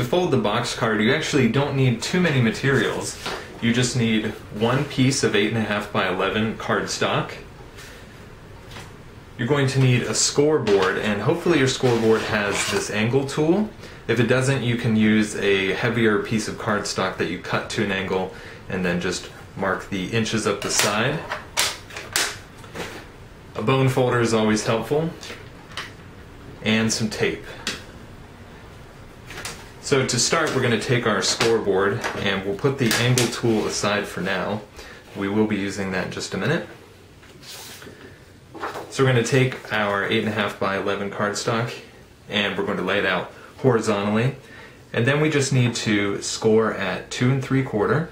to fold the box card, you actually don't need too many materials. You just need one piece of 8.5 by 11 cardstock. You're going to need a scoreboard, and hopefully your scoreboard has this angle tool. If it doesn't, you can use a heavier piece of cardstock that you cut to an angle and then just mark the inches up the side. A bone folder is always helpful, and some tape. So to start, we're going to take our scoreboard and we'll put the angle tool aside for now. We will be using that in just a minute. So we're going to take our 8.5 by 11 cardstock and we're going to lay it out horizontally. And then we just need to score at 2 and 3 quarter.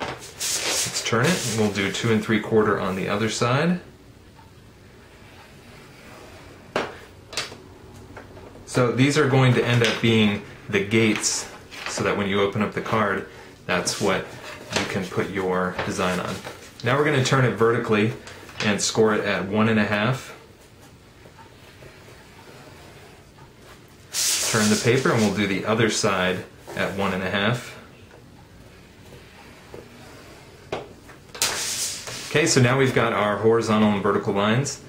Let's turn it and we'll do 2 and 3 quarter on the other side. So these are going to end up being the gates so that when you open up the card, that's what you can put your design on. Now we're going to turn it vertically and score it at one and a half. Turn the paper and we'll do the other side at one and a half. Okay, so now we've got our horizontal and vertical lines.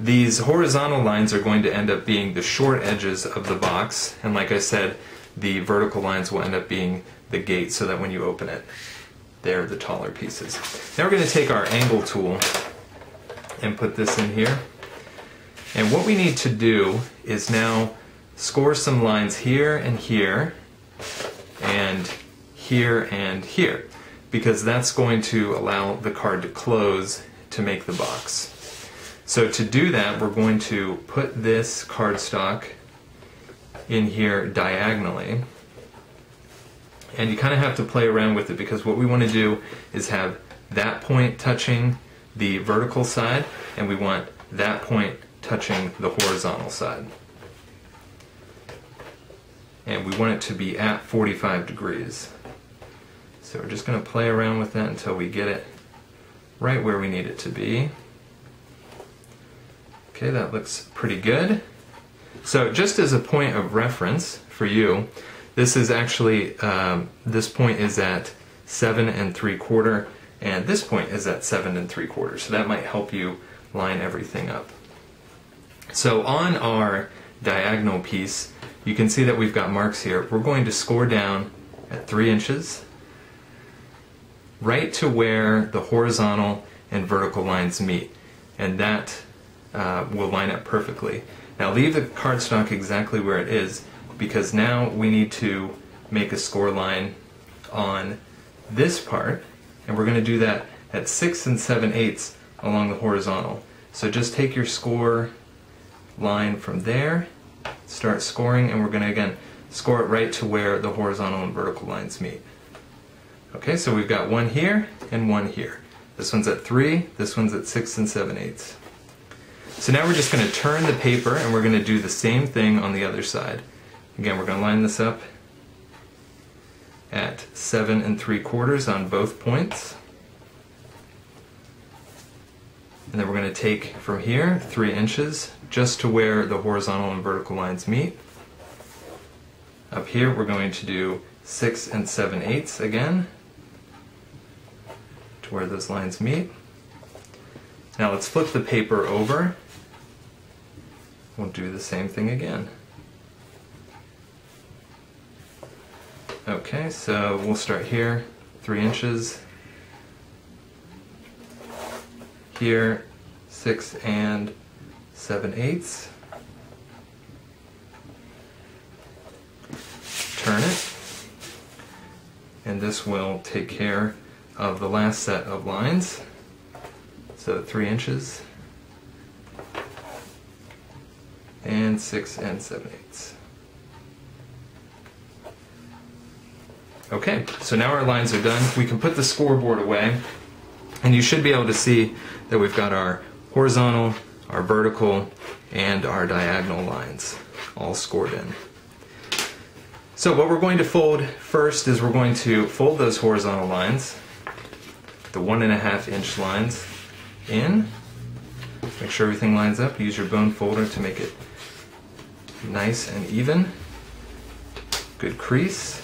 These horizontal lines are going to end up being the short edges of the box, and like I said, the vertical lines will end up being the gate so that when you open it, they're the taller pieces. Now we're going to take our angle tool and put this in here. And what we need to do is now score some lines here and here, and here and here, because that's going to allow the card to close to make the box. So to do that, we're going to put this cardstock in here diagonally. And you kind of have to play around with it because what we want to do is have that point touching the vertical side and we want that point touching the horizontal side. And we want it to be at 45 degrees. So we're just going to play around with that until we get it right where we need it to be. Okay, that looks pretty good. So just as a point of reference for you, this is actually, um, this point is at seven and three quarter, and this point is at seven and three quarters. So that might help you line everything up. So on our diagonal piece, you can see that we've got marks here. We're going to score down at three inches, right to where the horizontal and vertical lines meet. And that uh, will line up perfectly. Now leave the cardstock exactly where it is because now we need to make a score line on this part and we're going to do that at 6 and 7 eighths along the horizontal. So just take your score line from there, start scoring, and we're going to again score it right to where the horizontal and vertical lines meet. Okay, so we've got one here and one here. This one's at 3, this one's at 6 and 7 eighths. So now we're just going to turn the paper and we're going to do the same thing on the other side. Again, we're going to line this up at 7 and 3 quarters on both points. And then we're going to take from here 3 inches just to where the horizontal and vertical lines meet. Up here we're going to do 6 and 7 eighths again to where those lines meet. Now let's flip the paper over We'll do the same thing again. Okay, so we'll start here, three inches. Here, six and seven eighths. Turn it. And this will take care of the last set of lines. So three inches, and 6 and 7 eighths. Okay, so now our lines are done. We can put the scoreboard away, and you should be able to see that we've got our horizontal, our vertical, and our diagonal lines all scored in. So what we're going to fold first is we're going to fold those horizontal lines, the one and a half inch lines, in. Make sure everything lines up. Use your bone folder to make it nice and even. Good crease.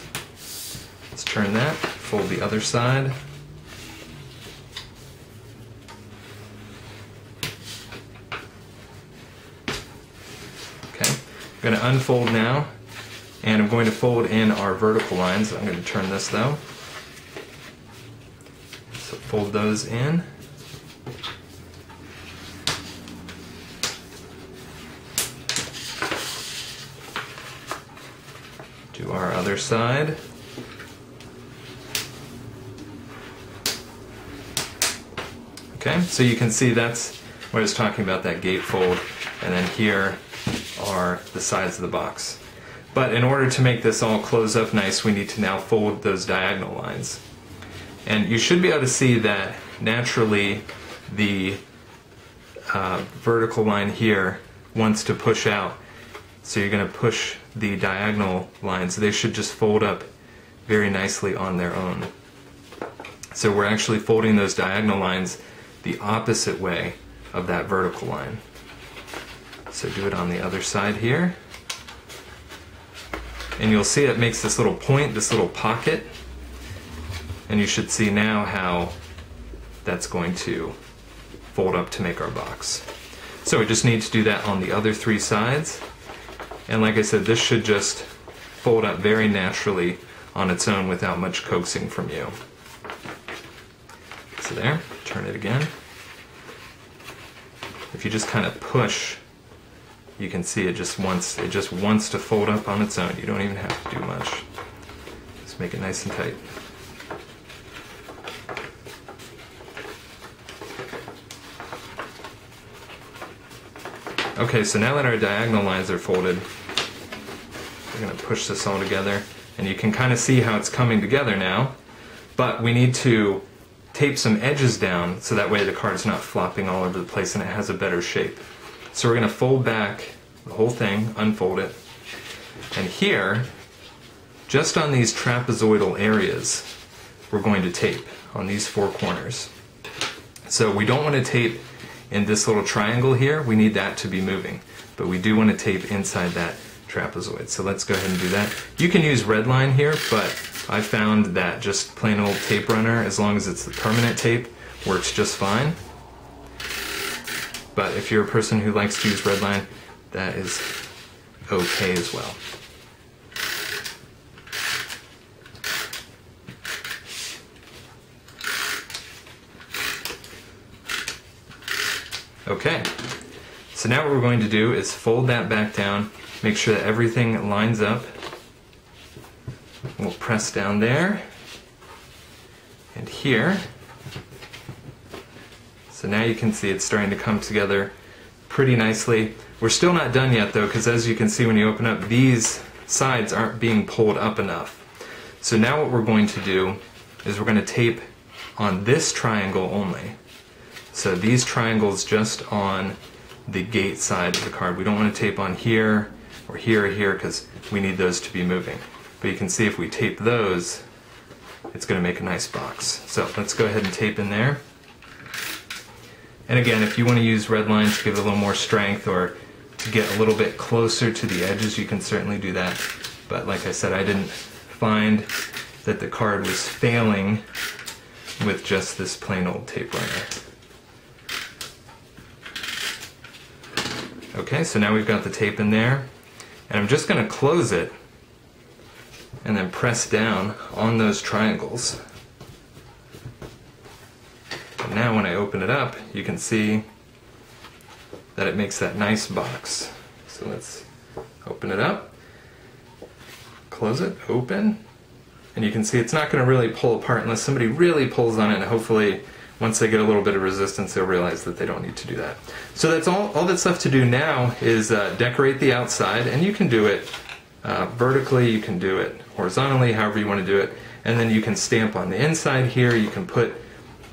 Let's turn that, fold the other side. Okay, I'm going to unfold now, and I'm going to fold in our vertical lines. I'm going to turn this though. So fold those in. Do our other side. Okay, so you can see that's what I was talking about, that gatefold, and then here are the sides of the box. But in order to make this all close up nice, we need to now fold those diagonal lines. And you should be able to see that naturally the uh, vertical line here wants to push out. So you're going to push the diagonal lines. They should just fold up very nicely on their own. So we're actually folding those diagonal lines the opposite way of that vertical line. So do it on the other side here. And you'll see it makes this little point, this little pocket. And you should see now how that's going to fold up to make our box. So we just need to do that on the other three sides. And like I said, this should just fold up very naturally on its own without much coaxing from you. So there, turn it again. If you just kind of push, you can see it just wants it just wants to fold up on its own. You don't even have to do much. Just make it nice and tight. Okay, so now that our diagonal lines are folded, we're going to push this all together. And you can kind of see how it's coming together now. But we need to tape some edges down so that way the card's not flopping all over the place and it has a better shape. So we're going to fold back the whole thing, unfold it. And here, just on these trapezoidal areas, we're going to tape on these four corners. So we don't want to tape in this little triangle here, we need that to be moving. But we do want to tape inside that trapezoid. So let's go ahead and do that. You can use red line here, but I found that just plain old tape runner, as long as it's the permanent tape, works just fine. But if you're a person who likes to use red line, that is okay as well. Okay, so now what we're going to do is fold that back down, make sure that everything lines up. We'll press down there and here. So now you can see it's starting to come together pretty nicely. We're still not done yet though, because as you can see when you open up, these sides aren't being pulled up enough. So now what we're going to do is we're going to tape on this triangle only. So these triangles just on the gate side of the card. We don't want to tape on here or here or here because we need those to be moving. But you can see if we tape those, it's going to make a nice box. So let's go ahead and tape in there. And again, if you want to use red lines to give it a little more strength or to get a little bit closer to the edges, you can certainly do that. But like I said, I didn't find that the card was failing with just this plain old tape runner. Okay, so now we've got the tape in there. And I'm just going to close it and then press down on those triangles. And now when I open it up, you can see that it makes that nice box. So let's open it up, close it, open, and you can see it's not going to really pull apart unless somebody really pulls on it and hopefully once they get a little bit of resistance, they'll realize that they don't need to do that. So that's all, all that's left to do now is uh, decorate the outside, and you can do it uh, vertically, you can do it horizontally, however you want to do it. And then you can stamp on the inside here, you can put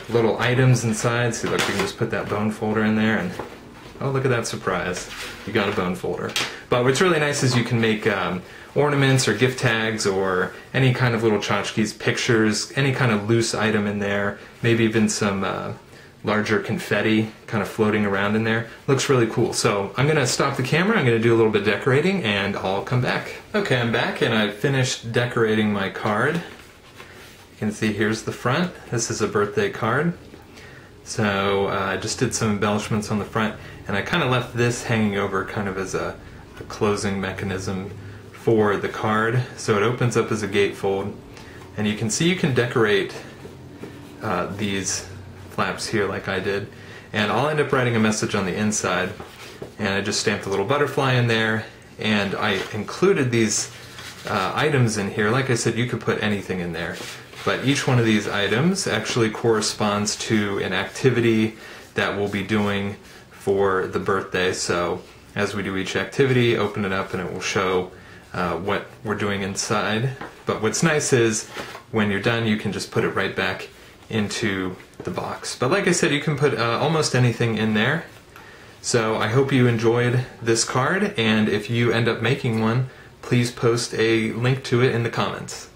little items inside. See, look, you can just put that bone folder in there and oh, look at that surprise. You got a bone folder. But what's really nice is you can make um, ornaments or gift tags or any kind of little tchotchkes, pictures, any kind of loose item in there, maybe even some uh, larger confetti kind of floating around in there. Looks really cool. So I'm gonna stop the camera, I'm gonna do a little bit of decorating and I'll come back. Okay, I'm back and I've finished decorating my card. You can see here's the front. This is a birthday card. So uh, I just did some embellishments on the front and I kind of left this hanging over kind of as a, a closing mechanism for the card. So it opens up as a gatefold and you can see you can decorate uh, these flaps here like I did. And I'll end up writing a message on the inside. And I just stamped a little butterfly in there. And I included these uh, items in here. Like I said, you could put anything in there. But each one of these items actually corresponds to an activity that we'll be doing for the birthday. So as we do each activity, open it up and it will show uh, what we're doing inside. But what's nice is when you're done, you can just put it right back into the box. But like I said, you can put uh, almost anything in there. So I hope you enjoyed this card, and if you end up making one, please post a link to it in the comments.